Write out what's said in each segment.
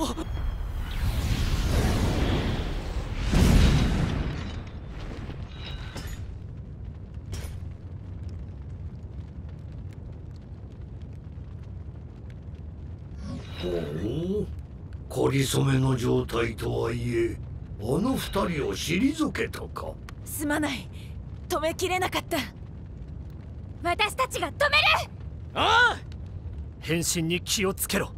ほうかりそめの状態とはいえあの二人を退けたか？すまない。止めきれなかった。私たちが止める！ああ！変身に気をつけろ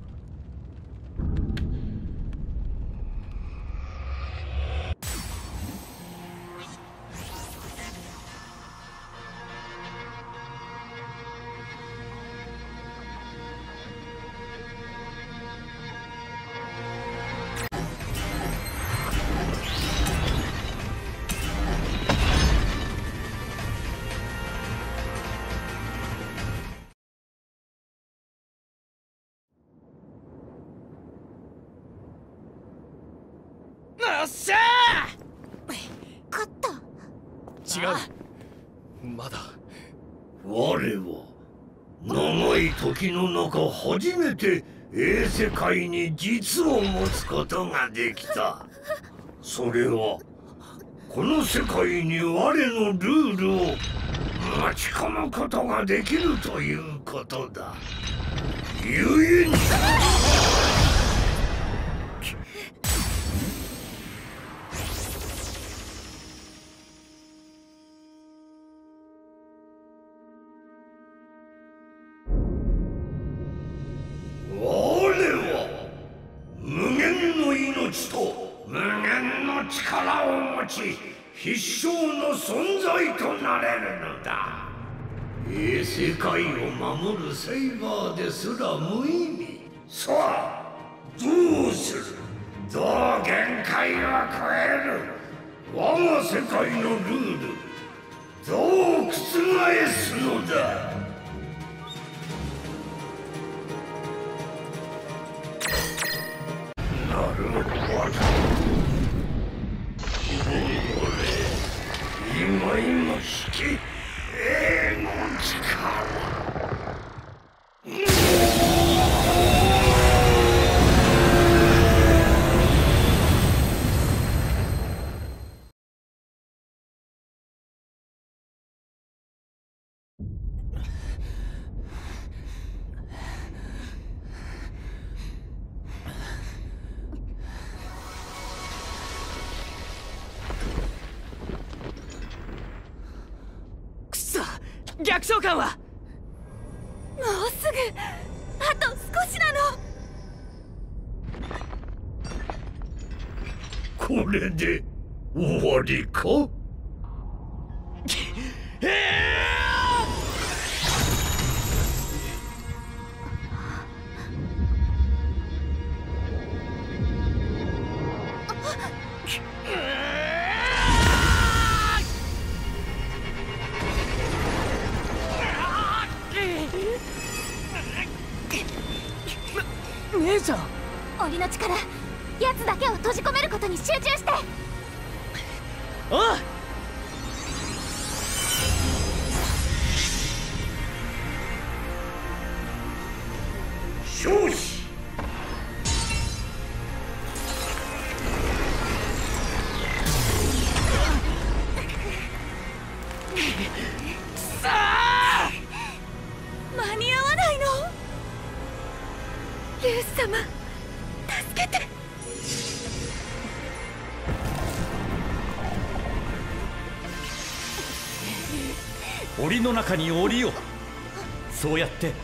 長い時の中初めて A 世界に実を持つことができた。それはこの世界に我のルールを持ち込むことができるということだ。ゆえに世界を守るセイバーですら無意味。さあどうする？どう限界を超える。我が世界のルール。どう覆すのだ。逆召喚は？もうすぐあと少しなの。これで終わりか？檻の中に檻をそうやって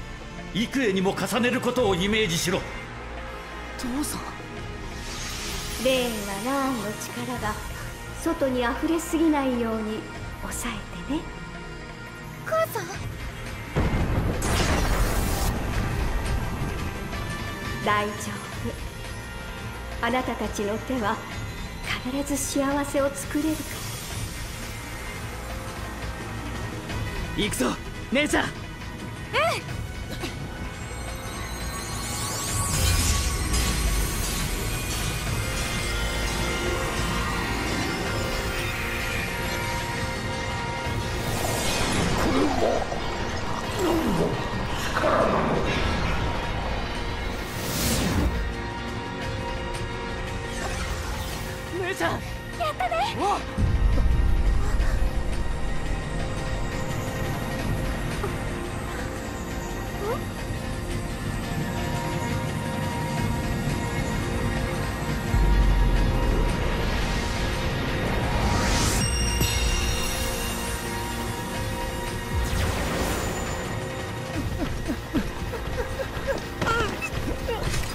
幾重にも重ねることをイメージしろ。父さん。レーンはラーンの力が外に溢れすぎないように抑えてね。母さん。大丈夫。あなたたちの手は必ず幸せを作れるか行くぞ姉ちゃん。うん。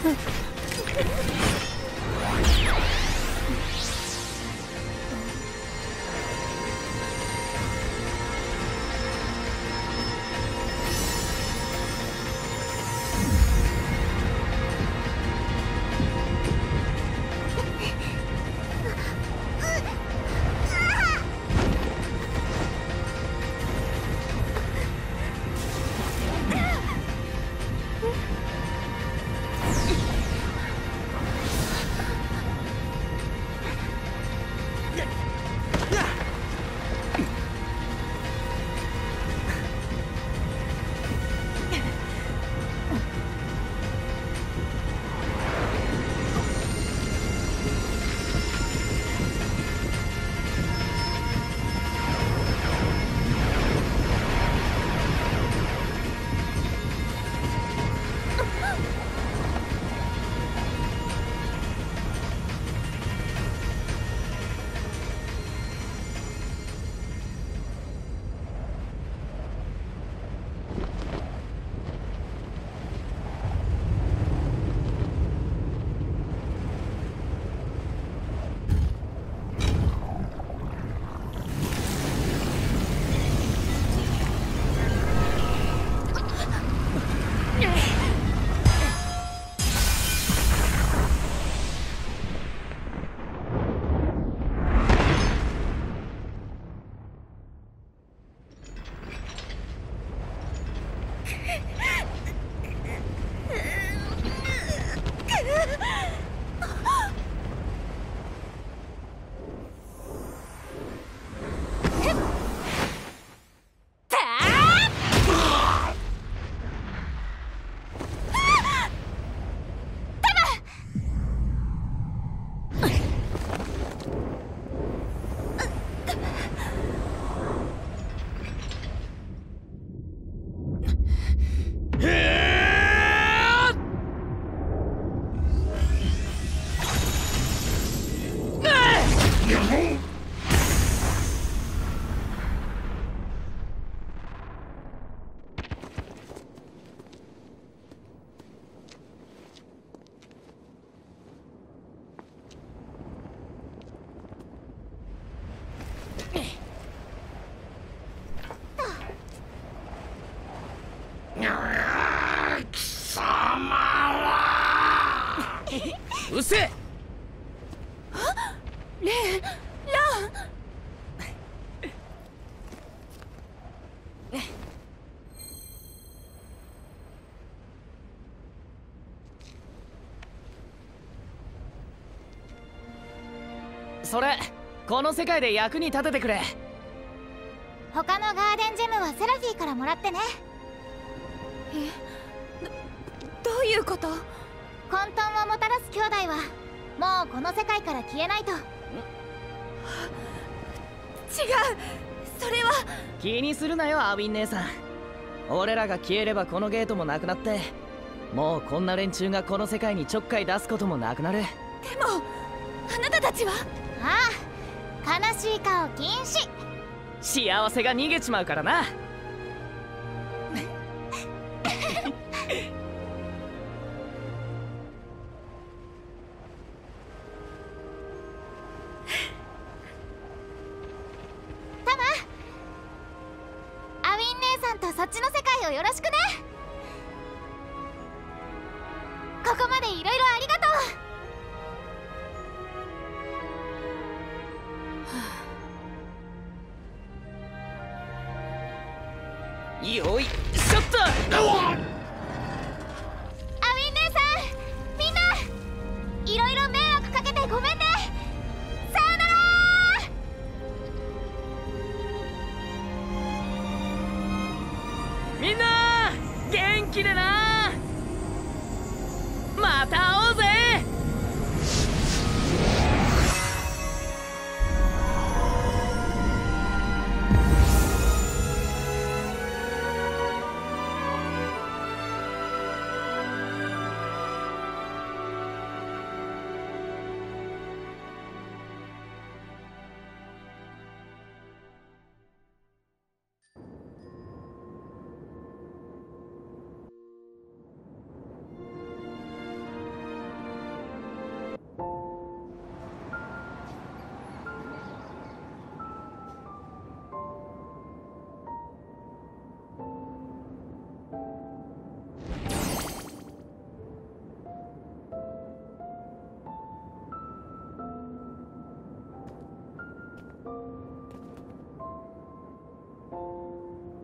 様はうせえレンラそれこの世界で役に立ててくれ。他のガーデンジェムはセラフィーからもらってね。どういうこと？混沌をもたらす兄弟はもうこの世界から消えないと。違うそれは。気にするなよアウィン姉さん。俺らが消えればこのゲートもなくなってもうこんな連中がこの世界にちょっかい出すこともなくなる。でもあなたたちは？ああ悲しい顔禁止。幸せが逃げちまうからな。よい。しょっと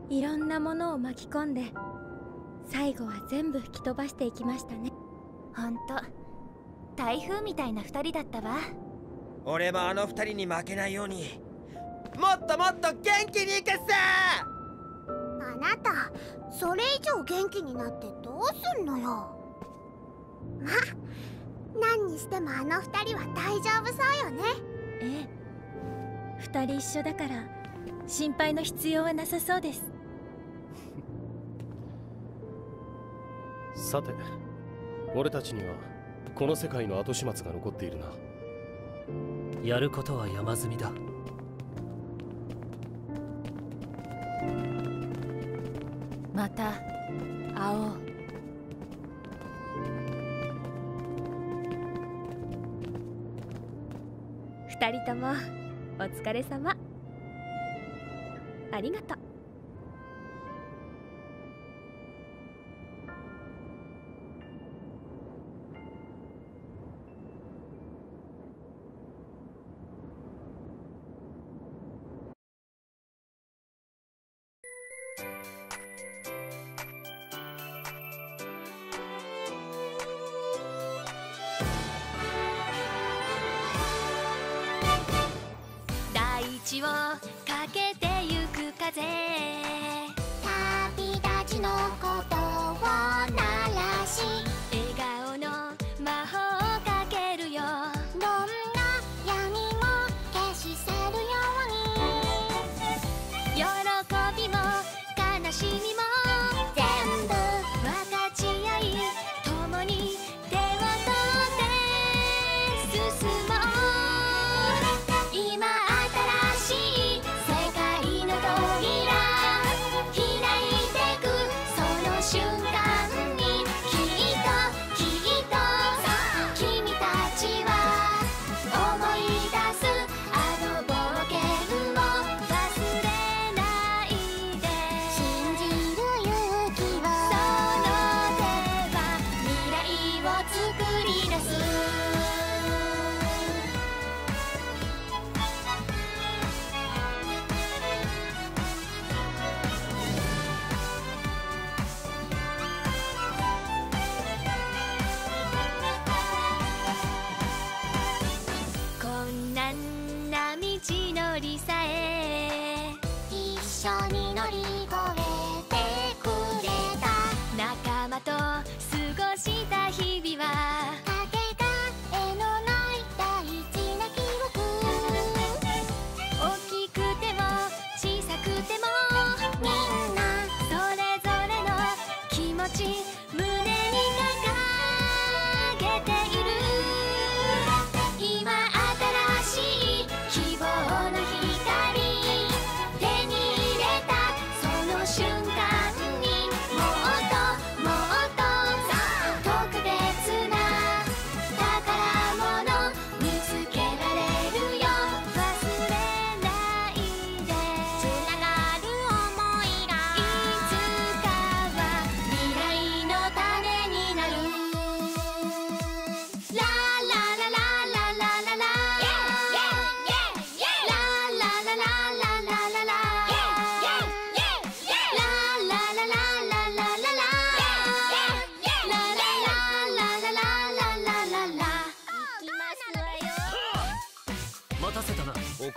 いろんなものを巻き込んで最後は全部吹き飛ばしていきましたね。ほんと台風みたいな2人だったわ。俺もあの2人に負けないようにもっともっと元気にいくっさあなたそれ以上元気になってどうすんのよ。ま何にしてもあの2人は大丈夫そうよね。ええ。2人一緒だから心配の必要はなさそうです。さて俺たちにはこの世界の後始末が残っているな。やることは山積みだ。また会おう。二人ともお疲れ様。ありがとう。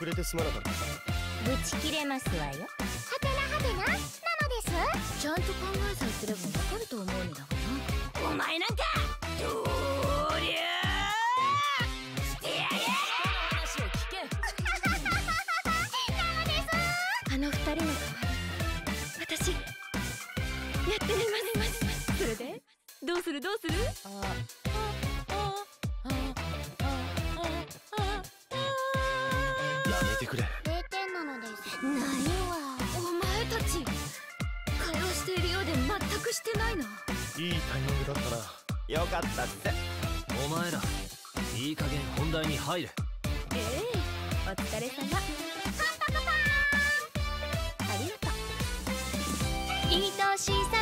遅れてすまなかった。ぶち切れますわよ。はてなはてなママです。ちゃんと考えさえすればわかると思うんだがお前なんかよかったって。お前らいい加減本題に入れ。ええお疲れ様。ありがとう。愛しさ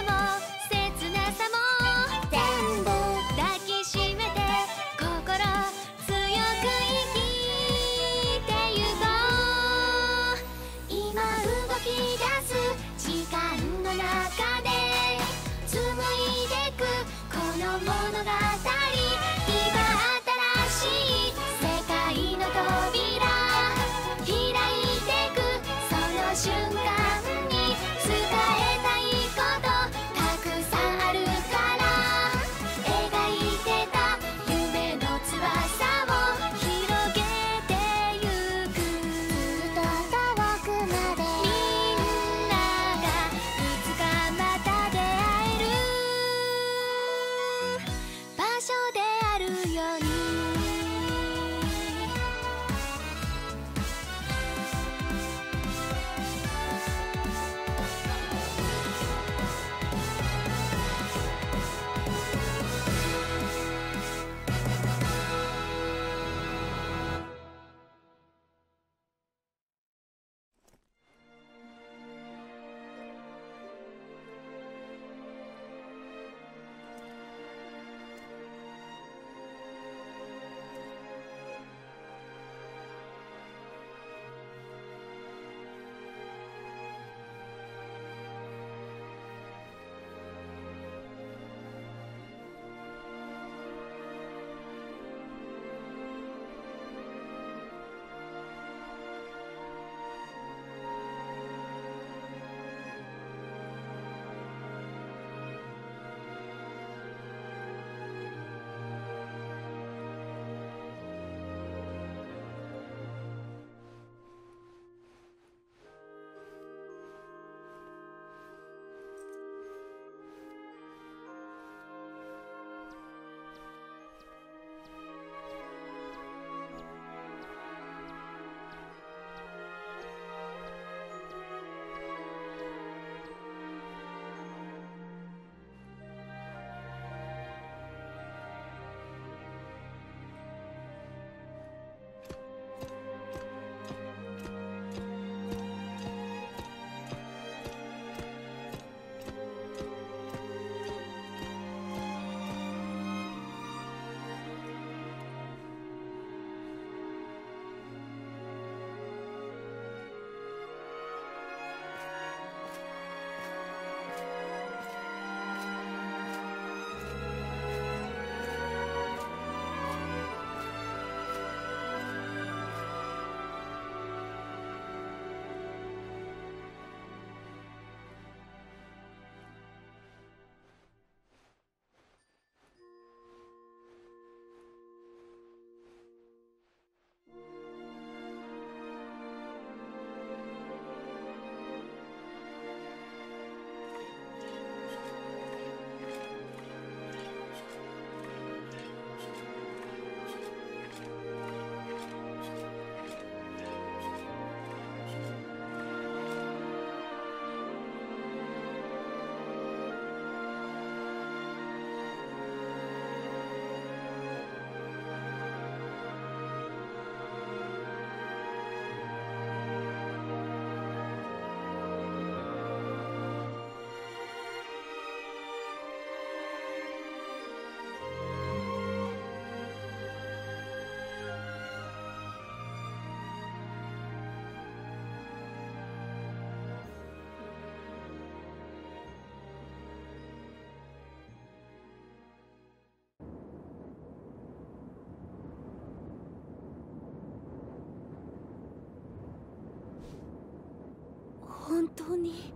当に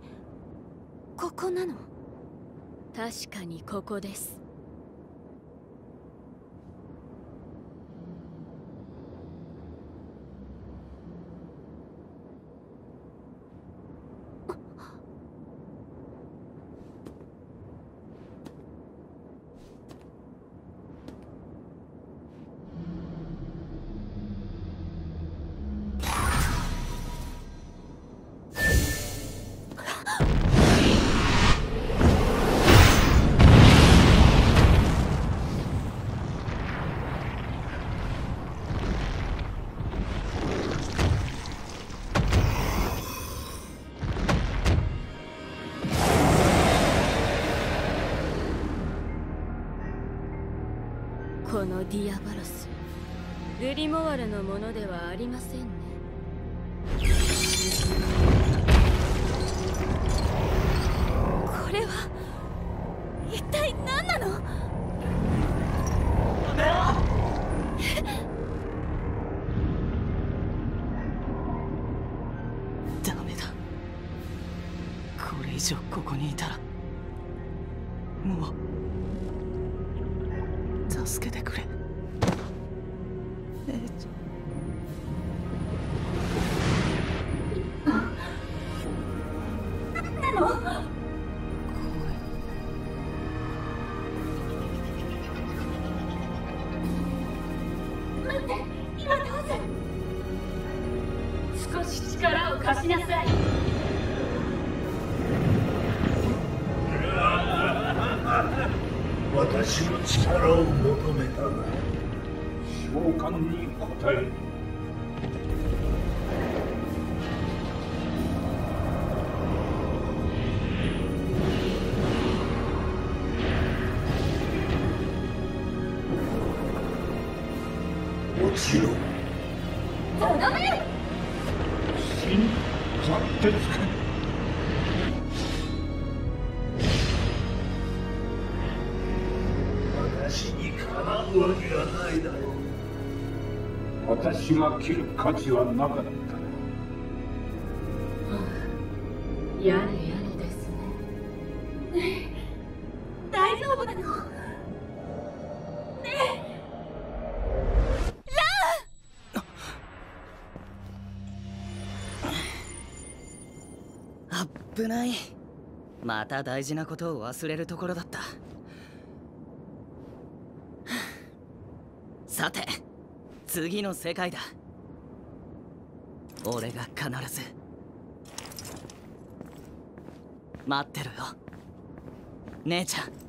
ここなの？確かにここです。助けてくれ。私にかなうわけがないだろう私が切る価値はなかったやれやれですねねえ大丈夫なのねえ危ない。また大事なことを忘れるところだったさて次の世界だ。俺が必ず。待ってろよ。姉ちゃん。